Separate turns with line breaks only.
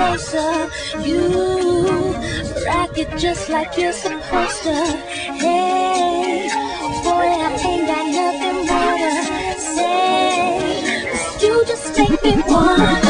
You rock it just like you're supposed to. Hey, boy, I ain't got nothing more to say. You just make me wanna.